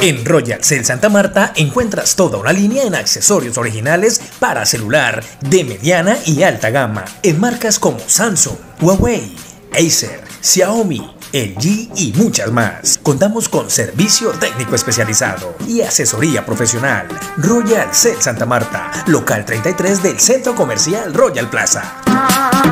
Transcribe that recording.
En Royal Cell Santa Marta encuentras toda una línea en accesorios originales para celular de mediana y alta gama en marcas como Samsung, Huawei, Acer, Xiaomi, LG y muchas más. Contamos con servicio técnico especializado y asesoría profesional. Royal Cell Santa Marta, local 33 del Centro Comercial Royal Plaza.